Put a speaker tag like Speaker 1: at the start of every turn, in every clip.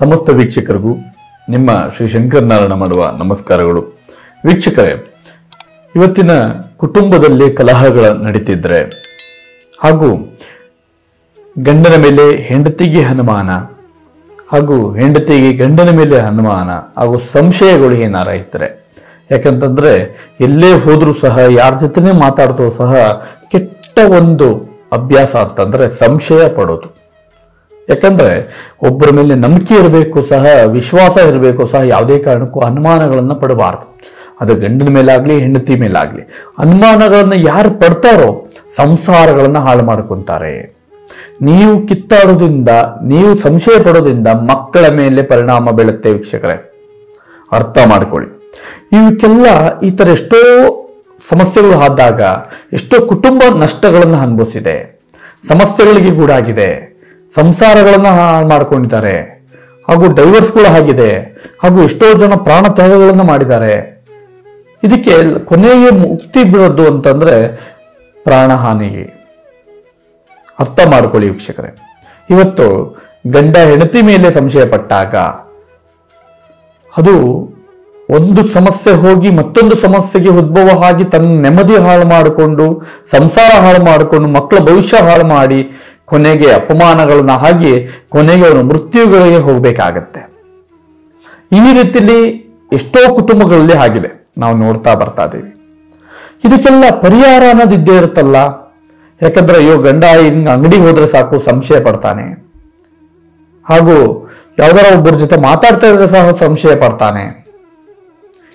Speaker 1: ಸಮಸ್ತ ವೀಕ್ಷಕರಿಗೂ ನಿಮ್ಮ ಶ್ರೀ ಶಂಕರನಾರಾಯಣ ಮಾಡುವ ನಮಸ್ಕಾರಗಳು. ವೀಕ್ಷಕರೇ, ಇವತ್ತಿನ ಕುಟುಂಬದಲ್ಲಿ ಕಲಹಗಳ ನಡೀತಿದ್ರೆ, ಹಾಗೂ ಗಂಡನ ಮೇಲೆ ಹೆಂಡತಿಗೆ ಹನುಮಾನ, ಹಾಗೂ ಹೆಂಡತಿಗೆ ಗಂಡನ ಮೇಲೆ ಹನುಮಾನ, ಹಾಗೂ ಸಂಶಯಗಳು ಏನಾರ ಇದ್ದರೆ ಯಾಕಂತಂದ್ರೆ ಎಲ್ಲೇ ಹೋದರೂ ಸಹ, ಯಾರ ಜೊತೆನೇ ಮಾತಾಡಿದ್ರು ಸಹ ಕೆಟ್ಟ ಒಂದು ಅಭ್ಯಾಸ ಅಂತಂದ್ರೆ ಸಂಶಯ ಪಡೋದು. ಯಾಕಂದ್ರೆ ಒಬ್ಬರ ಮೇಲೆ ನಂಬಿಕೆ ಇರಬೇಕು ಸಹ, ವಿಶ್ವಾಸ ಇರಬೇಕು ಸಹ ಯಾವುದೇ ಕಾರಣಕ್ಕೂ ಅನುಮಾನಗಳನ್ನು ಪಡಬಾರದು. ಅದು ಗಂಡನ ಮೇಲಾಗಲಿ, ಹೆಂಡತಿ ಮೇಲಾಗಲಿ. ಅನುಮಾನಗಳನ್ನು ಯಾರು ಪಡ್ತಾರೋ ಸಂಸಾರಗಳನ್ನು ಹಾಳು ಮಾಡ್ಕೊಂತಾರೆ. ನೀವು ಕಿತ್ತಾಡೋದ್ರಿಂದ, ನೀವು ಸಂಶಯ ಪಡೋದ್ರಿಂದ ಮಕ್ಕಳ ಮೇಲೆ ಪರಿಣಾಮ ಬೀಳುತ್ತೆ ವೀಕ್ಷಕರೇ. ಅರ್ಥ ಮಾಡ್ಕೊಳ್ಳಿ. ಇವಕ್ಕೆಲ್ಲ ಈ ಥರ ಎಷ್ಟೋ ಸಮಸ್ಯೆಗಳು ಆದಾಗ, ಎಷ್ಟೋ ಕುಟುಂಬ ನಷ್ಟಗಳನ್ನು ಅನುಭವಿಸಿದೆ. ಸಮಸ್ಯೆಗಳಿಗೆ ಗೂಡಾಗಿದೆ. ಸಂಸಾರಗಳನ್ನ ಮಾಡ್ಕೊಂಡಿದ್ದಾರೆ. ಹಾಗೂ ಡೈವರ್ಸ್ಗಳು ಆಗಿದೆ. ಹಾಗೂ ಎಷ್ಟೋ ಜನ ಪ್ರಾಣ ತ್ಯಾಗಗಳನ್ನು ಮಾಡಿದ್ದಾರೆ. ಇದಕ್ಕೆ ಕೊನೆಗೆ ಮುಕ್ತಿ ಬಿಡೋದು ಅಂತಂದ್ರೆ ಪ್ರಾಣಹಾನಿಗೆ ಅರ್ಥ ಮಾಡ್ಕೊಳ್ಳಿ ವೀಕ್ಷಕರೇ. ಇವತ್ತು ಗಂಡ ಹೆಂಡತಿ ಮೇಲೆ ಸಂಶಯ ಪಟ್ಟಾಗ ಅದು ಒಂದು ಸಮಸ್ಯೆ ಹೋಗಿ ಮತ್ತೊಂದು ಸಮಸ್ಯೆಗೆ ಉದ್ಭವ ಆಗಿ ತನ್ನ ನೆಮ್ಮದಿ ಹಾಳು ಮಾಡಿಕೊಂಡು, ಸಂಸಾರ ಹಾಳು ಮಾಡಿಕೊಂಡು, ಮಕ್ಕಳ ಭವಿಷ್ಯ ಹಾಳು ಮಾಡಿ ಕೊನೆಗೆ ಅಪಮಾನಗಳನ್ನು ಹಾಕಿ ಕೊನೆಗೆ ಅವನು ಮೃತ್ಯುಗಳಿಗೆ ಹೋಗಬೇಕಾಗತ್ತೆ. ಈ ರೀತಿಯಲ್ಲಿ ಎಷ್ಟೋ ಕುಟುಂಬಗಳಲ್ಲಿ ಆಗಿದೆ ನಾವು ನೋಡ್ತಾ ಬರ್ತಾ ಇದ್ದೀವಿ ಇದಕ್ಕೆಲ್ಲ ಪರಿಹಾರ ಅನ್ನೋದು ಇದ್ದೇ ಇರುತ್ತಲ್ಲ. ಯಾಕಂದ್ರೆ ಅಯ್ಯೋ, ಗಂಡ ಹಿಂಗ್ ಅಂಗಡಿಗೆ ಹೋದ್ರೆ ಸಾಕು, ಸಂಶಯ ಪಡ್ತಾನೆ. ಹಾಗೂ ಯಾವ್ದಾರ ಒಬ್ಬರ ಜೊತೆ ಮಾತಾಡ್ತಾ ಇದ್ರೆ ಸಹ ಸಂಶಯ ಪಡ್ತಾನೆ.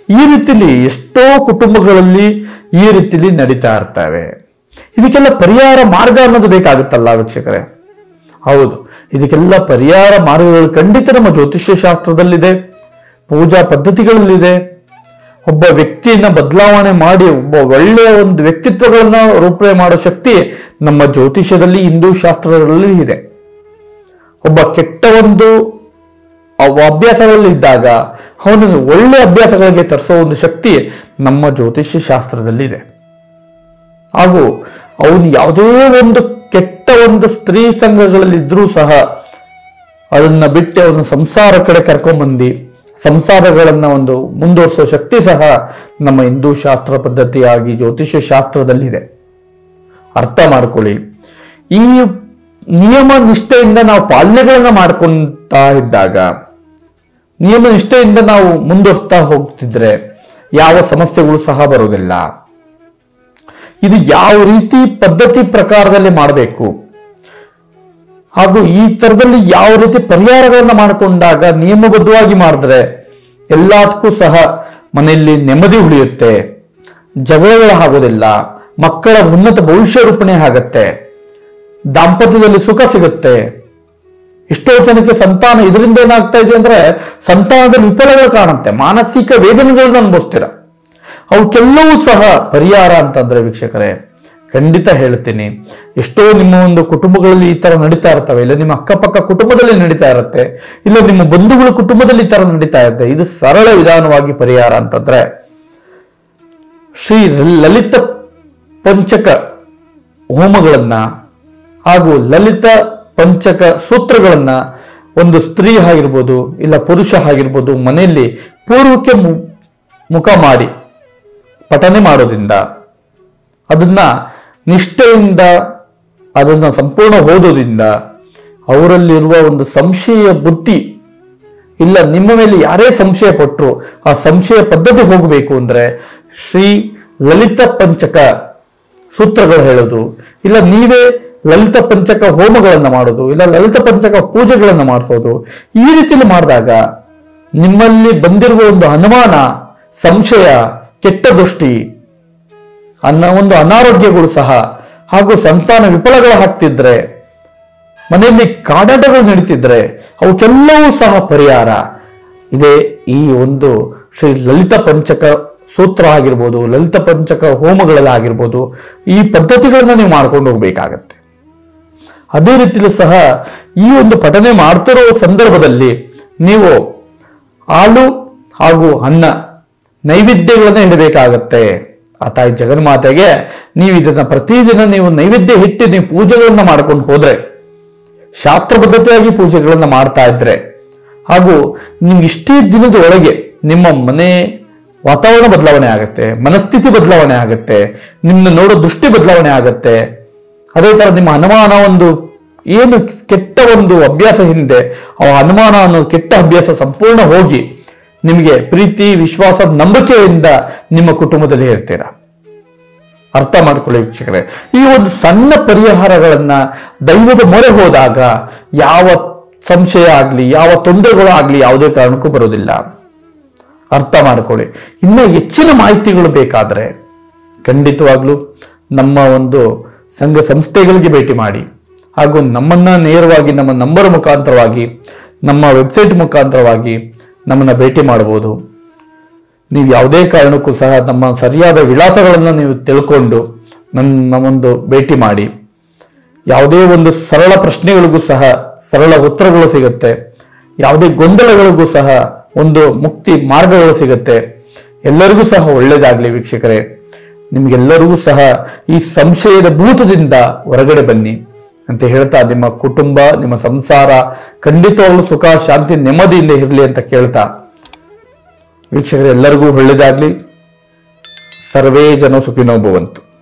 Speaker 1: ಈ ರೀತಿಲಿ ಎಷ್ಟೋ ಕುಟುಂಬಗಳಲ್ಲಿ ಈ ರೀತಿಲಿ ನಡೀತಾ ಇರ್ತವೆ. ಇದಕ್ಕೆಲ್ಲ ಪರಿಹಾರ ಮಾರ್ಗ ಅನ್ನೋದು ಬೇಕಾಗುತ್ತಲ್ಲ ವೀಕ್ಷಕರೇ? ಹೌದು. ಇದಕ್ಕೆಲ್ಲ ಪರಿಹಾರ ಮಾರ್ಗಗಳು ಖಂಡಿತ ನಮ್ಮ ಜ್ಯೋತಿಷ್ಯ ಶಾಸ್ತ್ರದಲ್ಲಿದೆ ಪೂಜಾ ಪದ್ಧತಿಗಳಲ್ಲಿದೆ. ಒಬ್ಬ ವ್ಯಕ್ತಿಯನ್ನ ಬದಲಾವಣೆ ಮಾಡಿ, ಒಬ್ಬ ಒಳ್ಳೆಯ ಒಂದು ವ್ಯಕ್ತಿತ್ವಗಳನ್ನ ರೂಪಣೆ ಮಾಡೋ ಶಕ್ತಿ ನಮ್ಮ ಜ್ಯೋತಿಷ್ಯದಲ್ಲಿ, ಹಿಂದೂ ಶಾಸ್ತ್ರಗಳಲ್ಲಿ ಇದೆ. ಒಬ್ಬ ಕೆಟ್ಟ ಒಂದು ಅಭ್ಯಾಸಗಳಲ್ಲಿ ಇದ್ದಾಗ, ಅವನಿಗೆ ಒಳ್ಳೆ ಅಭ್ಯಾಸಗಳಿಗೆ ತರಿಸೋ ಒಂದು ಶಕ್ತಿ ನಮ್ಮ ಜ್ಯೋತಿಷ್ಯ ಶಾಸ್ತ್ರದಲ್ಲಿ ಇದೆ ಹಾಗೂ ಅವನು ಯಾವುದೇ ಒಂದು ಕೆಟ್ಟ ಒಂದು ಸ್ತ್ರೀ ಸಂಘಗಳಲ್ಲಿ ಇದ್ರೂ ಸಹ ಅದನ್ನ ಬಿಟ್ಟು ಅವನು ಸಂಸಾರ ಕಡೆ ಕರ್ಕೊಂಬಂದು ಸಂಸಾರಗಳನ್ನ ಒಂದು ಮುಂದುವರಿಸೋ ಶಕ್ತಿ ಸಹ ನಮ್ಮ ಹಿಂದೂ ಶಾಸ್ತ್ರ ಪದ್ಧತಿಯಾಗಿ ಜ್ಯೋತಿಷ್ಯ ಶಾಸ್ತ್ರದಲ್ಲಿದೆ. ಅರ್ಥ ಮಾಡ್ಕೊಳ್ಳಿ. ಈ ನಿಯಮ ನಿಷ್ಠೆಯಿಂದ ನಾವು ಪಾಲನೆಗಳನ್ನ ಮಾಡ್ಕೊತಾ ಇದ್ದಾಗ, ನಿಯಮ ನಿಷ್ಠೆಯಿಂದ ನಾವು ಮುಂದುವರಿಸ್ತಾ ಹೋಗ್ತಿದ್ರೆ ಯಾವ ಸಮಸ್ಯೆಗಳು ಸಹ ಬರೋದಿಲ್ಲ. ಇದು ಯಾವ ರೀತಿ ಪದ್ಧತಿ ಪ್ರಕಾರದಲ್ಲಿ ಮಾಡಬೇಕು? ಹಾಗೂ ಈ ತರದಲ್ಲಿ ಯಾವ ರೀತಿ ಪರಿಹಾರಗಳನ್ನ ಮಾಡಿಕೊಂಡಾಗ ನಿಯಮಬದ್ಧವಾಗಿ ಮಾಡಿದ್ರೆ ಎಲ್ಲದಕ್ಕೂ ಸಹ ಮನೆಯಲ್ಲಿ ನೆಮ್ಮದಿ ಉಳಿಯುತ್ತೆ, ಜಗಳಗಳು ಆಗೋದಿಲ್ಲ, ಮಕ್ಕಳ ಉನ್ನತ ಭವಿಷ್ಯ ರೂಪಣೆ ಆಗತ್ತೆ, ದಾಂಪತ್ಯದಲ್ಲಿ ಸುಖ ಸಿಗುತ್ತೆ. ಎಷ್ಟೋ ಜನಕ್ಕೆ ಸಂತಾನ ಇದರಿಂದ ಏನಾಗ್ತಾ ಇದೆ ಅಂದ್ರೆ ಸಂತಾನದ ವಿಫಲಗಳು ಕಾಣುತ್ತೆ, ಮಾನಸಿಕ ವೇದನೆಗಳನ್ನ ಅನುಭವಿಸ್ತೀರ? ಅವಕ್ಕೆಲ್ಲವೂ ಸಹ ಪರಿಹಾರ ಅಂತಂದ್ರೆ ವೀಕ್ಷಕರೇ, ಖಂಡಿತ ಹೇಳ್ತೀನಿ. ಎಷ್ಟೋ ನಿಮ್ಮ ಒಂದು ಕುಟುಂಬಗಳಲ್ಲಿ ಈ ತರ ನಡೀತಾ ಇರ್ತವೆ. ಇಲ್ಲ ನಿಮ್ಮ ಅಕ್ಕಪಕ್ಕ ಕುಟುಂಬದಲ್ಲಿ ನಡೀತಾ ಇರುತ್ತೆ. ಇಲ್ಲ ನಿಮ್ಮ ಬಂಧುಗಳ ಕುಟುಂಬದಲ್ಲಿ ಈ ತರ ನಡೀತಾ ಇರುತ್ತೆ. ಇದು ಸರಳ ವಿಧಾನವಾಗಿ ಪರಿಹಾರ ಅಂತಂದ್ರೆ, ಶ್ರೀ ಲಲಿತ ಪಂಚಕ ಹೋಮಗಳನ್ನ ಹಾಗೂ ಲಲಿತ ಪಂಚಕ ಸೂತ್ರಗಳನ್ನ ಒಂದು ಸ್ತ್ರೀ ಆಗಿರ್ಬೋದು, ಇಲ್ಲ ಪುರುಷ ಆಗಿರ್ಬೋದು ಮನೆಯಲ್ಲಿ ಪೂರ್ವಕ್ಕೆ ಮುಖ ಮಾಡಿ ಪಠನೆ ಮಾಡೋದ್ರಿಂದ. ಅದನ್ನ ನಿಷ್ಠೆಯಿಂದ ಅದನ್ನ ಸಂಪೂರ್ಣ ಓದೋದ್ರಿಂದ ಅವರಲ್ಲಿರುವ ಒಂದು ಸಂಶಯ ಬುದ್ಧಿ ಇಲ್ಲ, ನಿಮ್ಮ ಮೇಲೆ ಯಾರೇ ಸಂಶಯ ಪಟ್ಟರು ಆ ಸಂಶಯ ಪದ್ಧತಿ ಹೋಗಬೇಕು ಅಂದ್ರೆ ಶ್ರೀ ಲಲಿತ ಪಂಚಕ ಸೂತ್ರಗಳು ಹೇಳೋದು, ಇಲ್ಲ ನೀವೇ ಲಲಿತ ಪಂಚಕ ಹೋಮಗಳನ್ನು ಮಾಡೋದು, ಇಲ್ಲ ಲಲಿತ ಪಂಚಕ ಪೂಜೆಗಳನ್ನು ಮಾಡಿಸೋದು, ಈ ರೀತಿಯಲ್ಲಿ ಮಾಡಿದಾಗ ನಿಮ್ಮಲ್ಲಿ ಬಂದಿರುವ ಒಂದು ಅನುಮಾನ, ಸಂಶಯ ಕೆಟ್ಟ ದೃಷ್ಟಿ ಅನ್ನ ಒಂದು ಅನಾರೋಗ್ಯಗಳು ಸಹ, ಹಾಗೂ ಸಂತಾನ ವಿಫಲಗಳು ಹಾಕ್ತಿದ್ರೆ ಮನೆಯಲ್ಲಿ ಕಾಡಾಟಗಳು ನಡೀತಿದ್ರೆ, ಅವಕ್ಕೆಲ್ಲವೂ ಸಹ ಪರಿಹಾರ. ಇದೆ ಈ ಒಂದು ಶ್ರೀ ಲಲಿತ ಪಂಚಕ ಸೂತ್ರ ಆಗಿರ್ಬೋದು, ಲಲಿತ ಪಂಚಕ ಹೋಮಗಳಲ್ಲಾಗಿರ್ಬೋದು ಈ ಪದ್ಧತಿಗಳನ್ನ ನೀವು ಮಾಡ್ಕೊಂಡು ಹೋಗ್ಬೇಕಾಗತ್ತೆ. ಅದೇ ರೀತಿಯಲ್ಲೂ ಸಹ ಈ ಒಂದು ಪಠನೆ ಮಾಡ್ತಿರೋ ಸಂದರ್ಭದಲ್ಲಿ ನೀವು ಹಾಲು ಹಾಗೂ ಅನ್ನ ನೈವೇದ್ಯಗಳನ್ನ ಇಡಬೇಕಾಗತ್ತೆ. ಆ ತಾಯಿ ಜಗನ್ಮಾತೆಗೆ ನೀವು ಇದನ್ನ ಪ್ರತಿದಿನ ನೀವು ನೈವೇದ್ಯ ಇಟ್ಟು ನೀವು ಪೂಜೆಗಳನ್ನ ಮಾಡ್ಕೊಂಡು ಹೋದ್ರೆ ಶಾಸ್ತ್ರ ಪದ್ಧತಿಯಾಗಿ ಪೂಜೆಗಳನ್ನ ಮಾಡ್ತಾ ಇದ್ರೆ, ಹಾಗೂ ನಿಮ್ಗೆ ಇಷ್ಟೇ ದಿನದ ಒಳಗೆ ನಿಮ್ಮ ಮನೆ ವಾತಾವರಣ ಬದಲಾವಣೆ ಆಗುತ್ತೆ, ಮನಸ್ಥಿತಿ ಬದಲಾವಣೆ ಆಗುತ್ತೆ ನಿಮ್ಮನ್ನ ನೋಡೋ ದೃಷ್ಟಿ ಬದಲಾವಣೆ ಆಗುತ್ತೆ. ಅದೇ ತರ ನಿಮ್ಮ ಅನುಮಾನ ಒಂದು ಏನು ಕೆಟ್ಟ ಒಂದು ಅಭ್ಯಾಸ ಹಿಂದೆ, ಆ ಅನುಮಾನ ಅನ್ನೋ ಕೆಟ್ಟ ಅಭ್ಯಾಸ ಸಂಪೂರ್ಣ ಹೋಗಿ ನಿಮಗೆ ಪ್ರೀತಿ, ವಿಶ್ವಾಸ, ನಂಬಿಕೆಯಿಂದ ನಿಮ್ಮ ಕುಟುಂಬದಲ್ಲಿ ಇರ್ತೀರಾ? ಅರ್ಥ ಮಾಡ್ಕೊಳ್ಳಿ ವೀಕ್ಷಕರೇ. ಈ ಒಂದು ಸಣ್ಣ ಪರಿಹಾರಗಳನ್ನ ದೈವದ ಮೊರೆ ಹೋದಾಗ ಯಾವ ಸಂಶಯ ಆಗಲಿ, ಯಾವ ತೊಂದರೆಗಳು ಆಗಲಿ ಯಾವುದೇ ಕಾರಣಕ್ಕೂ ಬರೋದಿಲ್ಲ ಅರ್ಥ ಮಾಡ್ಕೊಳ್ಳಿ. ಇನ್ನು ಹೆಚ್ಚಿನ ಮಾಹಿತಿಗಳು ಬೇಕಾದ್ರೆ ಖಂಡಿತವಾಗ್ಲೂ ನಮ್ಮ ಒಂದು ಸಂಘ ಸಂಸ್ಥೆಗಳಿಗೆ ಭೇಟಿ ಮಾಡಿ, ಹಾಗೂ ನಮ್ಮನ್ನ ನೇರವಾಗಿ ನಮ್ಮ ನಂಬರ್ ಮುಖಾಂತರವಾಗಿ, ನಮ್ಮ ವೆಬ್ಸೈಟ್ ಮುಖಾಂತರವಾಗಿ ನಮ್ಮನ್ನ ಭೇಟಿ ಮಾಡಬಹುದು. ನೀವು ಯಾವುದೇ ಕಾರಣಕ್ಕೂ ಸಹ ನಮ್ಮ ಸರಿಯಾದ ವಿಳಾಸಗಳನ್ನು ನೀವು ತಿಳ್ಕೊಂಡು ನನ್ನ ಒಂದು ಭೇಟಿ ಮಾಡಿ. ಯಾವುದೇ ಒಂದು ಸರಳ ಪ್ರಶ್ನೆಗಳಿಗೂ ಸಹ ಸರಳ ಉತ್ತರಗಳು ಸಿಗುತ್ತೆ. ಯಾವುದೇ ಗೊಂದಲಗಳಿಗೂ ಸಹ ಒಂದು ಮುಕ್ತಿ ಮಾರ್ಗಗಳು ಸಿಗುತ್ತೆ. ಎಲ್ಲರಿಗೂ ಸಹ ಒಳ್ಳೆಯದಾಗಲಿ ವೀಕ್ಷಕರೇ. ನಿಮಗೆಲ್ಲರಿಗೂ ಸಹ ಈ ಸಂಶಯದ ಭೂತದಿಂದ ಹೊರಗಡೆ ಬನ್ನಿ. ಅಂತ ಹೇಳ್ತಾ ನಿಮ್ಮ ಕುಟುಂಬ, ನಿಮ್ಮ ಸಂಸಾರ ಖಂಡಿತವಾಗ್ಲೂ ಸುಖ, ಶಾಂತಿ, ನೆಮ್ಮದಿಯಿಂದ ಇರಲಿ ಅಂತ ಕೇಳ್ತಾ. ವೀಕ್ಷಕರೆಲ್ಲರಿಗೂ ಒಳ್ಳೆಯದಾಗ್ಲಿ ಸರ್ವೇ ಜನ ಸುಖಿನೋ ಭವಂತು.